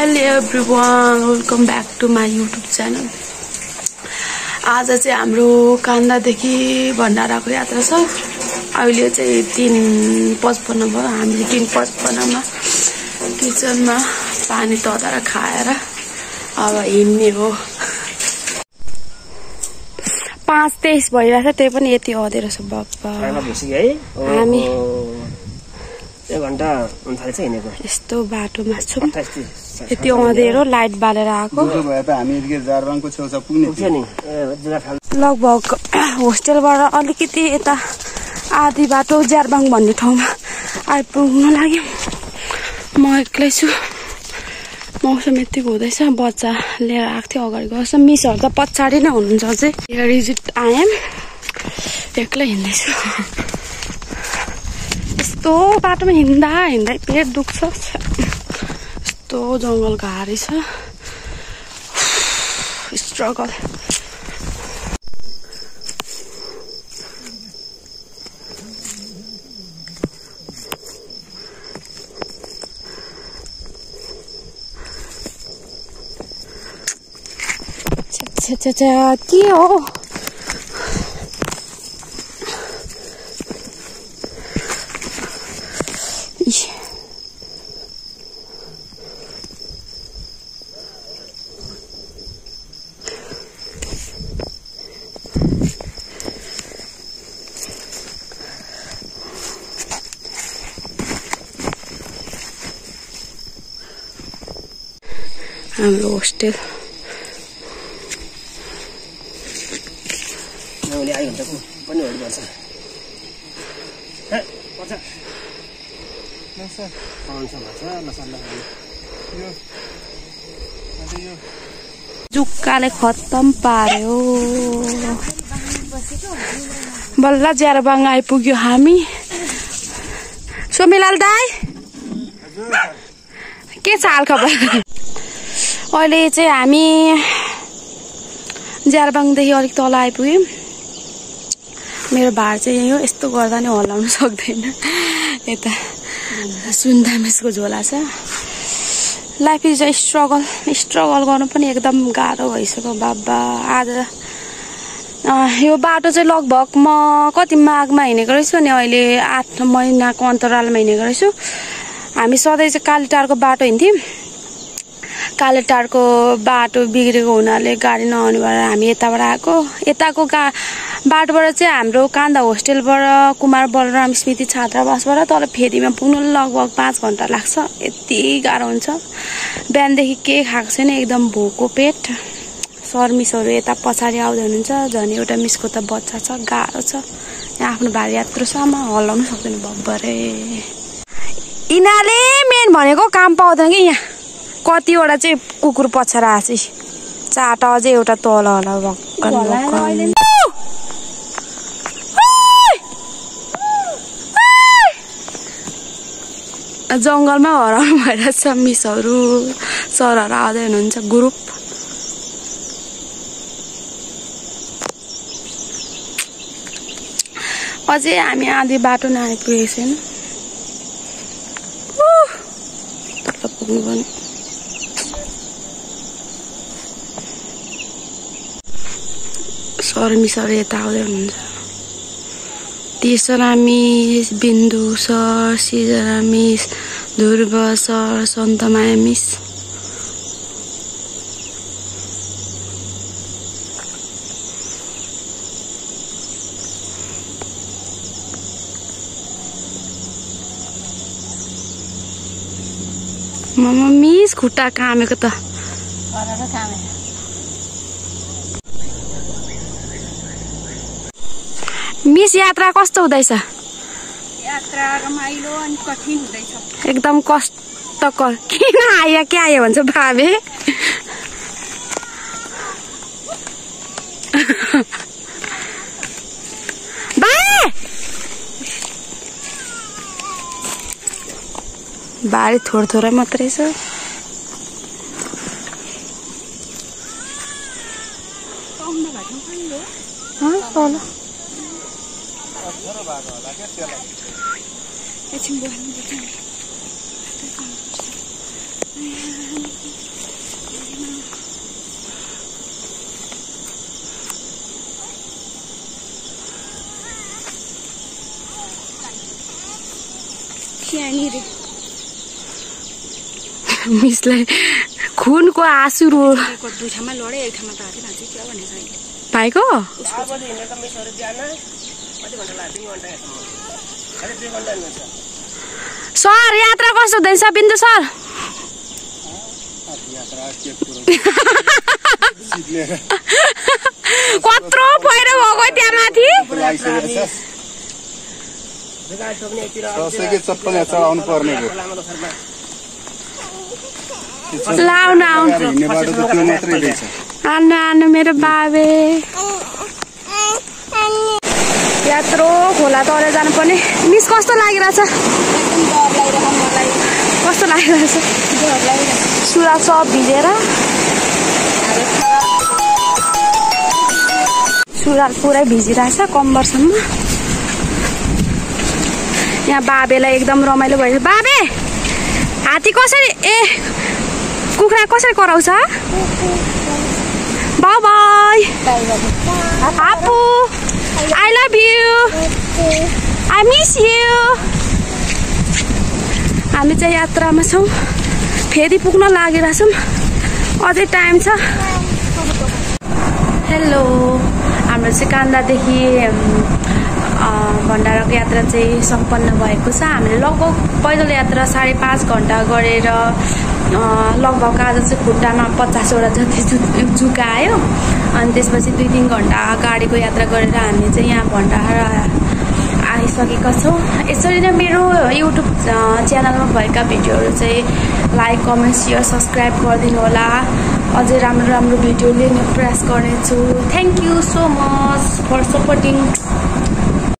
Hello everyone welcome back to my YouTube channel आज चाहिँ हाम्रो कान्दादेखि भण्डाराको यात्रा छ। अहिले चाहिँ तिन पचपन्न भयो। हामीले तिन पचपन्नमा किचनमा पानी तताएर खाएर अब हिँड्ने हो। पाँच तेइस भइरहेछ त्यही पनि यति अँधेरो छ है। हामी-। एक घन्टा उन्थालेछ हिँडेको यस्तो बाटोमा छौँ। यति अँधेरो लाइट बालेर आएको। लगभग होस्टेलबाट अलिकति यता आधी बाटो ज्यारबाङ भन्ने ठाउँमा आइपुग्नु लाग्यो। म एक्लै छु। मौसम यतिको हुँदैछ बच्चा लिएर आएको थियो अगाडि गएछ मिसहरू त पछाडि नै हुनुहुन्छ अझै। हियर इज इट आएम एक्लै हिँड्दैछु। यस्तो बाटोमा हिँड्दा हिँड्दै पेट दुख्छ। यस्तो जङ्गल घारी छ। स्ट्रगल। के हो इस। हाम्रो होस्टेल उसले आधी घन्टाको पनि होल्ड गर्छ ए, पर्छ पाउँछ भन्छ मसल्ला जुक्काले खत्तम पार्यो। बल्ल ज्यारबाङ आइपुग्यो हामी। सोमिलाल दाई के छ हालखबर? अहिले चाहिँ हामी ज्यारबाङदेखि अलिक तल आइपुग्यौँ मेरो भार चाहिँ यही हो यस्तो गर्दा नि हल्लाउनु सक्दैन। यता सुन्दामेसको झोला छ। Life is a struggle struggle गर्नु पनि एकदम गाह्रो भइसक्यो। बाबा आज यो बाटो चाहिँ लगभग म कति माघमा हिँडेको रहेछु अनि अहिले आठ महिनाको अन्तरालमा हिँडेको रहेछु। हामी सधैँ चाहिँ कालीटारको बाटो हिँड्थ्यौँ। कालेटारको बाटो बिग्रेको हुनाले गाडी नआउनु भएर हामी यताबाट आएको। यताको गा बाटोबाट चाहिँ हाम्रो कान्दा होस्टेलबाट कुमार बलराम स्मृति छात्रावासबाट तल फेदीमा पुग्नु लगभग पाँच घन्टा लाग्छ। यति गाह्रो हुन्छ। बिहानदेखि केही खाएको छैन एकदम भोको पेट। सर मिसहरू यता पछाडि आउँदै हुनुहुन्छ। झन् एउटा मिसको त बच्चा छ गाह्रो छ। यहाँ आफ्नो भारी यात्रोसम्म हल्लाउनु सक्दैन बब्बरे यिनीहरूले मेन भनेको काम पाउँदैन कि यहाँ? कतिवटा चाहिँ कुकुर पछाडि आएको छ चारवटा अझै एउटा तल होला भक्कन भक्कन। जङ्गलमा हराउनु भइरहेछ मिसहरू। सरहरू आउँदै हुनुहुन्छ ग्रुप। अझै हामी आधी बाटो नआइपुगेको छैन। पुग्नु सर मिसहरू यता आउँदै हुनुहुन्छ तिसरा miss Bindu sir सिजरा miss Dhruv sir Santamaya miss miss खुट्टा कामेको त मिस यात्रा कस्तो हुँदैछ? यात्रा रमाइलो अनि कठिन हुँदैछ। एकदम कष्टकर। किन आयो के आयो भन्छ भावे भाइ! भारी थोर थोरै मात्रै छ राम्रो होला क्या त्यसलाई? एकछिन मिसलाई खुनको आँसु रो दुई ठाउँमा लडेँ एक ठाउँमा त हात क्या भनेर भाइको? सर यात्रा कस्तो हुँदैछ बिन्दु सर? कत्रो पहिरो भएको त्यहाँ माथि छ गाडी ठोक्ने यतिर यात्रो खोला तल जानुपर्ने मिस कस्तो लागिरहेछ? कस्तो लागिरहेछ? सुरा सब भिजेर। सुरुवाल पुरै भिजिरहेछ कम्बरसम्म यहाँ बाबेलाई एकदम रमाइलो भइरहेछ। बाबे हात्ती कसरी ए कुखुरा कसरी कराउँछ? Bye bye Appu. I love you I miss you हामी चाहिँ यात्रामा छौँ। फेरि पुग्न लागिरहेछौँ। अझै टाइम छ। हेलो हाम्रो चाहिँ कान्दादेखि भण्डाराको यात्रा चाहिँ सम्पन्न भएको छ। हामीले लगभग पैदल यात्रा साढे पाँच घन्टा गरेर लगभग आज चाहिँ खुट्टामा पचासवटा जति जु जुकायो अनि त्यसपछि दुई तिन घन्टा गाडीको यात्रा गरेर हामी चाहिँ यहाँ भण्डारा आइसकेका छौँ। यसरी नै मेरो युट्युब च्यानलमा भएका भिडियोहरू चाहिँ लाइक कमेन्ट सेयर सब्सक्राइब गरिदिनु होला। अझै राम्रो राम्रो भिडियो लिने प्रयास गर्नेछु। Thank you so much for supporting